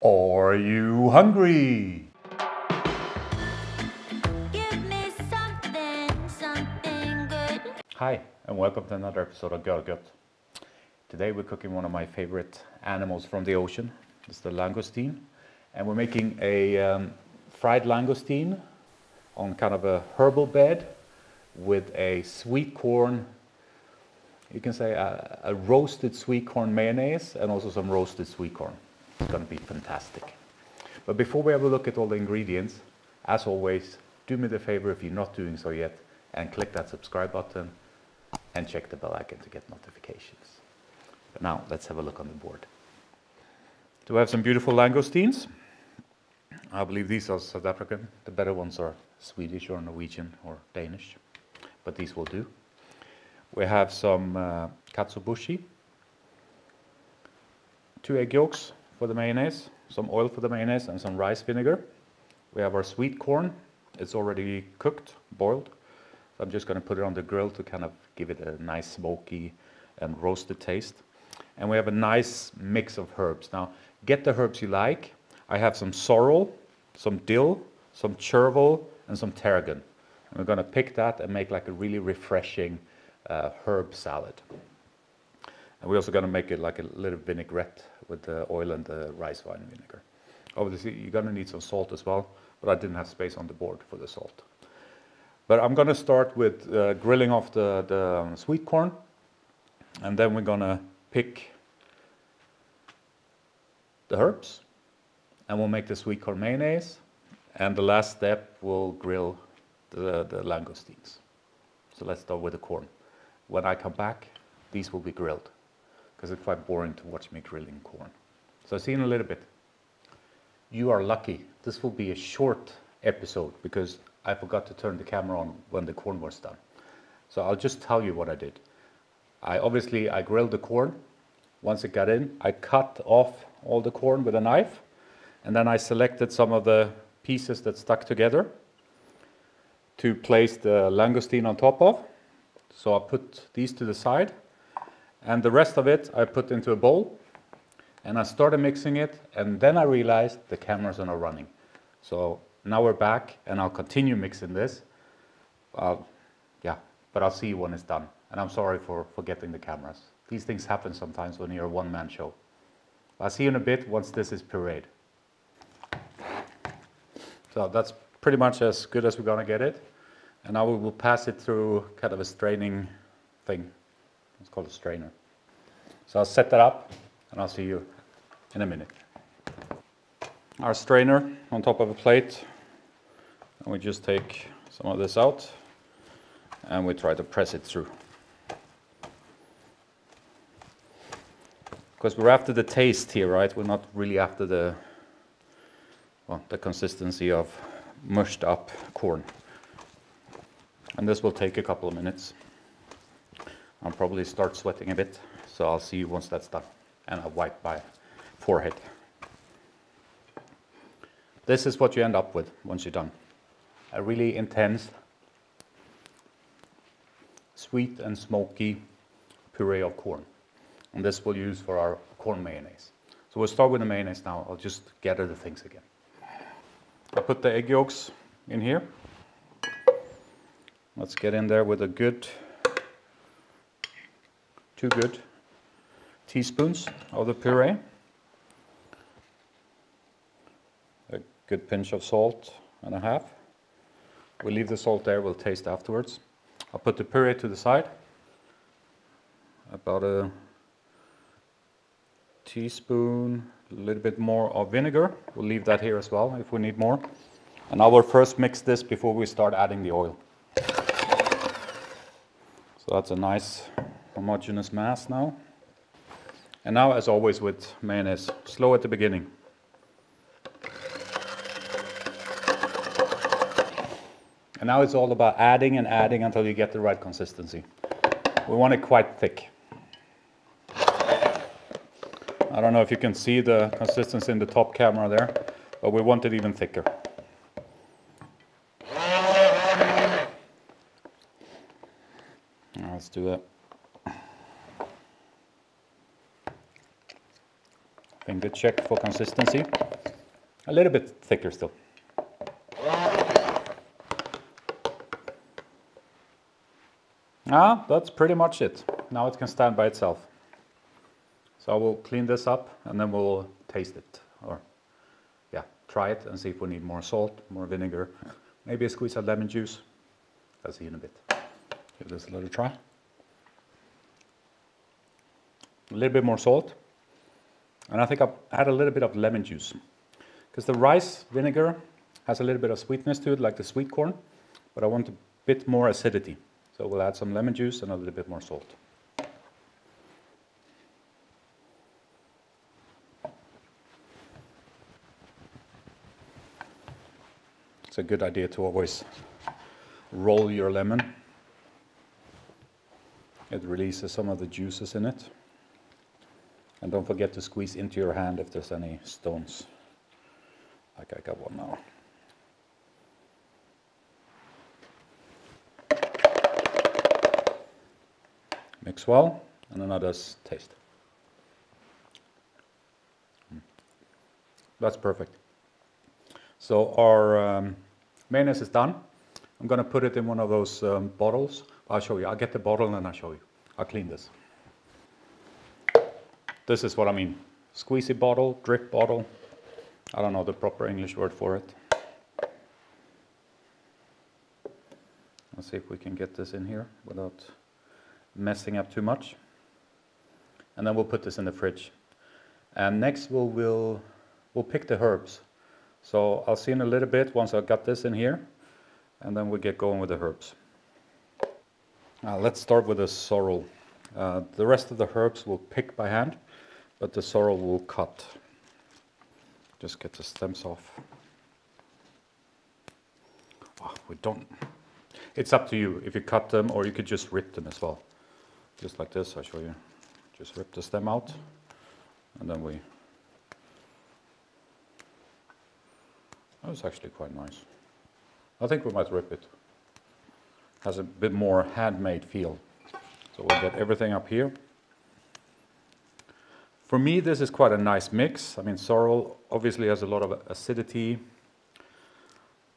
Are you hungry? Give me something, something good. Hi, and welcome to another episode of Girl Görgött. Today we're cooking one of my favorite animals from the ocean. It's the langoustine. And we're making a um, fried langoustine on kind of a herbal bed with a sweet corn, you can say a, a roasted sweet corn mayonnaise and also some roasted sweet corn. It's going to be fantastic. But before we have a look at all the ingredients, as always, do me the favor if you're not doing so yet and click that subscribe button and check the bell icon to get notifications. But now let's have a look on the board. Do we have some beautiful langoustines? I believe these are South African. The better ones are Swedish or Norwegian or Danish, but these will do. We have some uh, katsuobushi, two egg yolks for the mayonnaise, some oil for the mayonnaise, and some rice vinegar. We have our sweet corn. It's already cooked, boiled. So I'm just going to put it on the grill to kind of give it a nice smoky and roasted taste. And we have a nice mix of herbs. Now, get the herbs you like. I have some sorrel, some dill, some chervil, and some tarragon. And we're going to pick that and make like a really refreshing uh, herb salad. And we're also going to make it like a little vinaigrette with the oil and the rice wine vinegar. Obviously, you're going to need some salt as well, but I didn't have space on the board for the salt. But I'm going to start with uh, grilling off the, the um, sweet corn, and then we're going to pick the herbs, and we'll make the sweet corn mayonnaise, and the last step, we'll grill the, the langoustines. So let's start with the corn. When I come back, these will be grilled because it's quite boring to watch me grilling corn. So see you in a little bit. You are lucky. This will be a short episode because I forgot to turn the camera on when the corn was done. So I'll just tell you what I did. I obviously I grilled the corn. Once it got in, I cut off all the corn with a knife, and then I selected some of the pieces that stuck together to place the langoustine on top of. So I put these to the side, and the rest of it I put into a bowl, and I started mixing it, and then I realized the cameras are not running. So now we're back, and I'll continue mixing this. Uh, yeah, but I'll see you when it's done. And I'm sorry for forgetting the cameras. These things happen sometimes when you're a one-man show. I'll see you in a bit once this is pureed. So that's pretty much as good as we're gonna get it. And now we will pass it through kind of a straining thing. It's called a strainer. So I'll set that up and I'll see you in a minute. Our strainer on top of a plate. And we just take some of this out and we try to press it through. Because we're after the taste here, right? We're not really after the well, the consistency of mushed up corn. And this will take a couple of minutes. I'll probably start sweating a bit, so I'll see you once that's done. And I'll wipe my forehead. This is what you end up with once you're done. A really intense, sweet and smoky puree of corn. And this we'll use for our corn mayonnaise. So we'll start with the mayonnaise now. I'll just gather the things again. I put the egg yolks in here. Let's get in there with a good, two good teaspoons of the puree. A good pinch of salt and a half. We'll leave the salt there, we'll taste afterwards. I'll put the puree to the side. About a teaspoon, a little bit more of vinegar. We'll leave that here as well if we need more. And I will first mix this before we start adding the oil. So that's a nice homogeneous mass now. And now, as always with mayonnaise, slow at the beginning. And now it's all about adding and adding until you get the right consistency. We want it quite thick. I don't know if you can see the consistency in the top camera there, but we want it even thicker. Let's do it. Finger check for consistency. A little bit thicker still. Ah, that's pretty much it. Now it can stand by itself. So I will clean this up and then we'll taste it. Or, yeah, try it and see if we need more salt, more vinegar, maybe a squeeze of lemon juice. I'll see in a bit. Give this a little try. A little bit more salt. And I think I've add a little bit of lemon juice. Because the rice vinegar has a little bit of sweetness to it, like the sweet corn, but I want a bit more acidity. So we'll add some lemon juice and a little bit more salt. It's a good idea to always roll your lemon. It releases some of the juices in it. And don't forget to squeeze into your hand if there's any stones. Like I got one now. Mix well, and another taste. Mm. That's perfect. So our um, mayonnaise is done. I'm going to put it in one of those um, bottles. I'll show you. I'll get the bottle and I'll show you. I'll clean this. This is what I mean. Squeezy bottle, drip bottle. I don't know the proper English word for it. Let's see if we can get this in here without messing up too much. And then we'll put this in the fridge. And next we'll, we'll, we'll pick the herbs. So I'll see in a little bit once I've got this in here. And then we'll get going with the herbs. Uh, let's start with the sorrel. Uh, the rest of the herbs we'll pick by hand, but the sorrel we'll cut. Just get the stems off. Oh, we don't. It's up to you if you cut them or you could just rip them as well just like this, I'll show you. Just rip the stem out, and then we... That was actually quite nice. I think we might rip it. Has a bit more handmade feel. So we'll get everything up here. For me, this is quite a nice mix. I mean, sorrel obviously has a lot of acidity.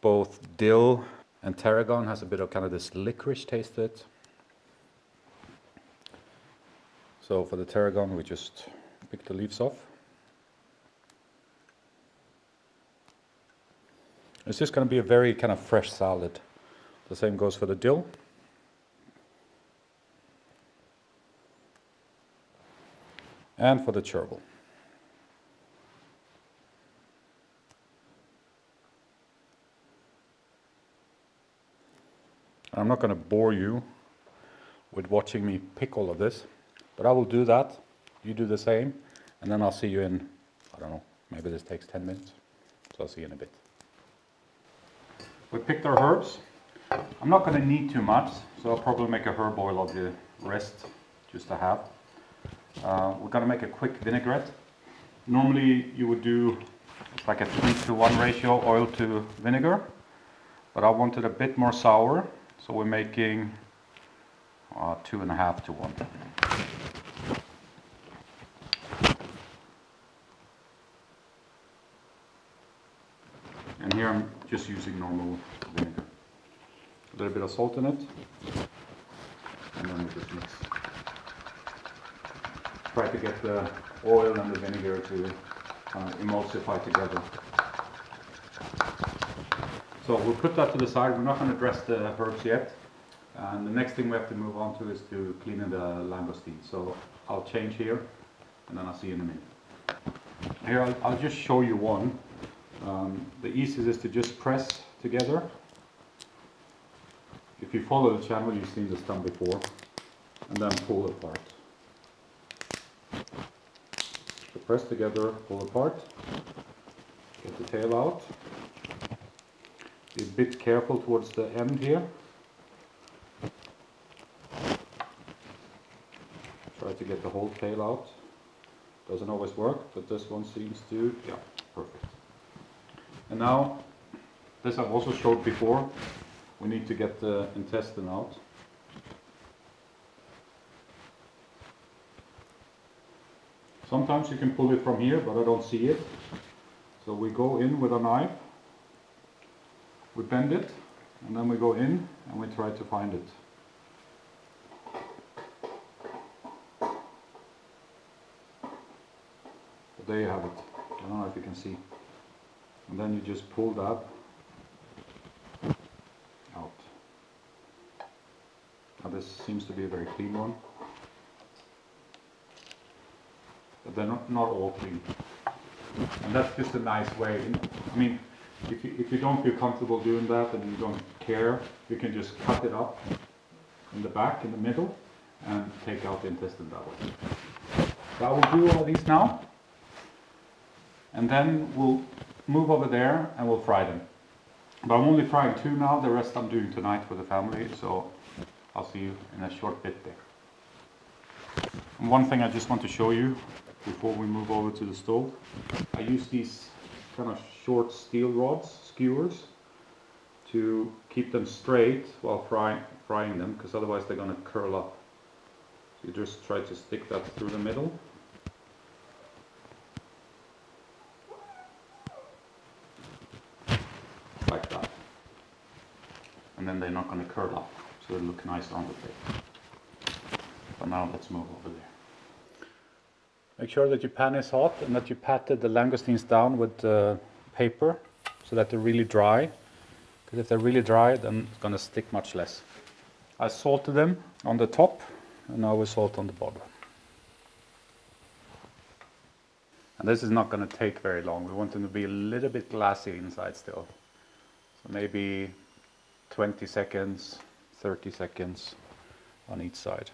Both dill and tarragon has a bit of kind of this licorice taste to it. So for the tarragon, we just pick the leaves off. It's just going to be a very kind of fresh salad. The same goes for the dill. And for the chervil. I'm not going to bore you with watching me pick all of this. But I will do that. You do the same. And then I'll see you in, I don't know, maybe this takes 10 minutes. So I'll see you in a bit. We picked our herbs. I'm not going to need too much, so I'll probably make a herb oil of the rest, just to have. Uh, we're going to make a quick vinaigrette. Normally you would do like a 3 to 1 ratio oil to vinegar, but I wanted a bit more sour, so we're making uh, two and a half to one. And here I'm just using normal vinegar. A little bit of salt in it, and then we just mix. Try to get the oil and the vinegar to uh, emulsify together. So we'll put that to the side. We're not going to dress the herbs yet. And the next thing we have to move on to is to clean the langoustine. So I'll change here and then I'll see you in a minute. Here I'll, I'll just show you one. Um, the easiest is to just press together. If you follow the channel you've seen this done before and then pull apart. So press together, pull apart, get the tail out. Be a bit careful towards the end here try to get the whole tail out. Doesn't always work, but this one seems to, yeah, perfect. And now, this I've also showed before, we need to get the intestine out. Sometimes you can pull it from here, but I don't see it. So we go in with a knife, we bend it, and then we go in and we try to find it. But there you have it. I don't know if you can see. And then you just pull that out. Now this seems to be a very clean one. But they're not, not all clean. And that's just a nice way. I mean, if you, if you don't feel comfortable doing that and you don't care, you can just cut it up in the back, in the middle, and take out the intestine that way. So I will do all these now. And then we'll move over there and we'll fry them. But I'm only frying two now, the rest I'm doing tonight for the family, so I'll see you in a short bit there. And one thing I just want to show you before we move over to the stove, I use these kind of short steel rods, skewers, to keep them straight while frying, frying them, because otherwise they're going to curl up. So you just try to stick that through the middle. Like that. And then they're not going to curl up, so it'll look nice on the plate. But now let's move over there. Make sure that your pan is hot and that you patted the langoustines down with uh, paper so that they're really dry. Because if they're really dry, then it's going to stick much less. I salted them on the top and now we salt on the bottom. And this is not going to take very long. We want them to be a little bit glassy inside still. So maybe 20 seconds, 30 seconds on each side.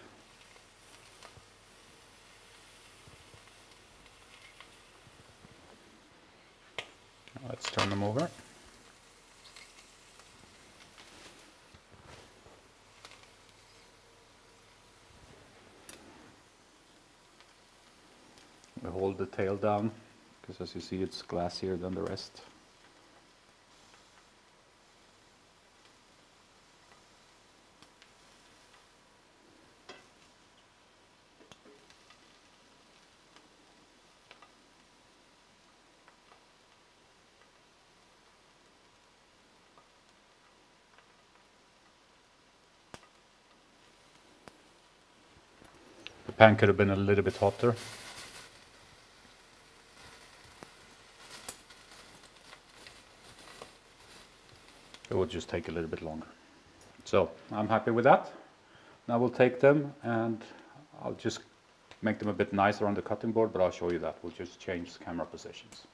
Let's turn them over. We hold the tail down because as you see it's glassier than the rest. Pan could have been a little bit hotter. It would just take a little bit longer. So I'm happy with that. Now we'll take them and I'll just make them a bit nicer on the cutting board, but I'll show you that. We'll just change camera positions.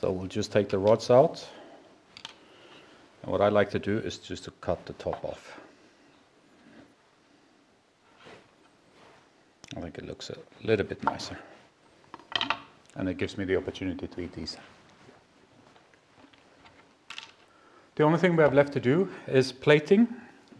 So we'll just take the rods out. And what I like to do is just to cut the top off. I think it looks a little bit nicer. And it gives me the opportunity to eat these. The only thing we have left to do is plating.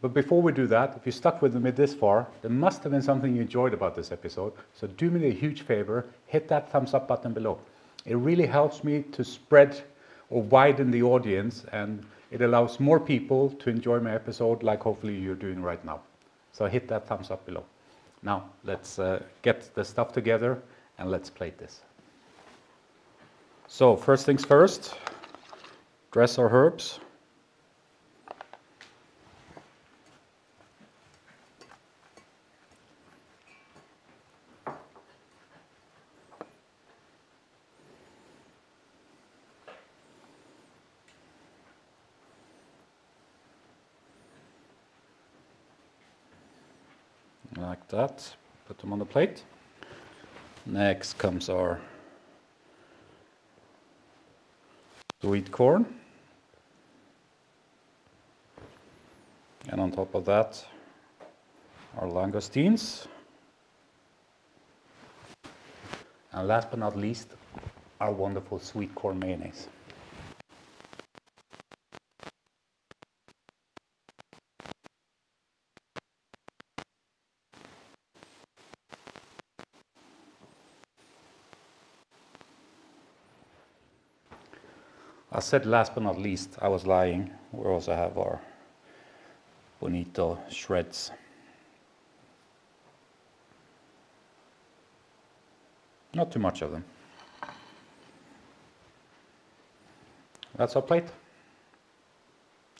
But before we do that, if you stuck with me this far, there must have been something you enjoyed about this episode. So do me a huge favor, hit that thumbs up button below. It really helps me to spread or widen the audience and it allows more people to enjoy my episode like hopefully you're doing right now. So hit that thumbs up below. Now let's uh, get the stuff together and let's plate this. So first things first, dress our herbs. like that. Put them on the plate. Next comes our sweet corn. And on top of that, our langoustines. And last but not least, our wonderful sweet corn mayonnaise. I said last but not least, I was lying. We also have our bonito shreds. Not too much of them. That's our plate.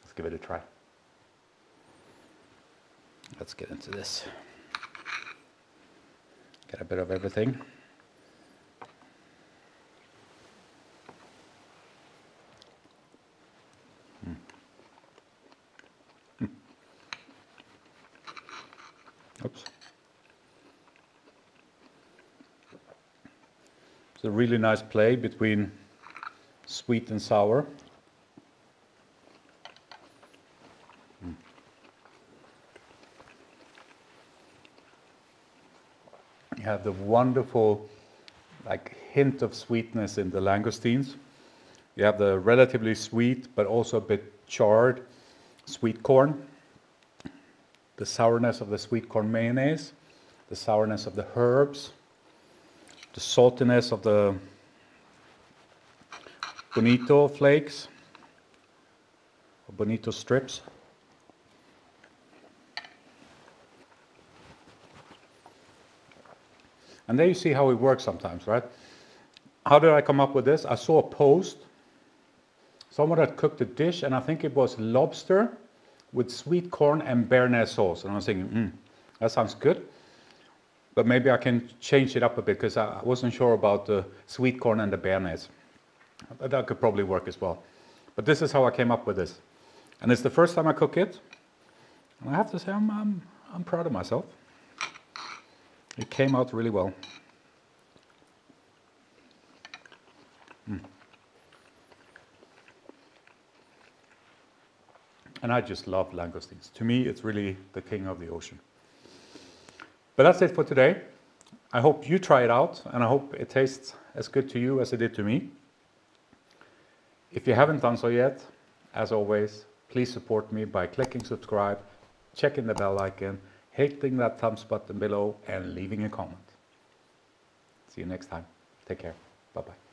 Let's give it a try. Let's get into this. Get a bit of everything. Oops. It's a really nice play between sweet and sour. Mm. You have the wonderful like hint of sweetness in the langoustines. You have the relatively sweet but also a bit charred sweet corn. The sourness of the sweet corn mayonnaise, the sourness of the herbs, the saltiness of the bonito flakes, bonito strips. And there you see how it works sometimes, right? How did I come up with this? I saw a post. Someone had cooked a dish, and I think it was lobster with sweet corn and béarnaise sauce. And I was thinking, hmm, that sounds good. But maybe I can change it up a bit because I wasn't sure about the sweet corn and the béarnaise. But that could probably work as well. But this is how I came up with this. And it's the first time I cook it. And I have to say, I'm, I'm, I'm proud of myself. It came out really well. And I just love langoustines. To me, it's really the king of the ocean. But that's it for today. I hope you try it out, and I hope it tastes as good to you as it did to me. If you haven't done so yet, as always, please support me by clicking subscribe, checking the bell icon, hitting that thumbs button below, and leaving a comment. See you next time. Take care. Bye bye.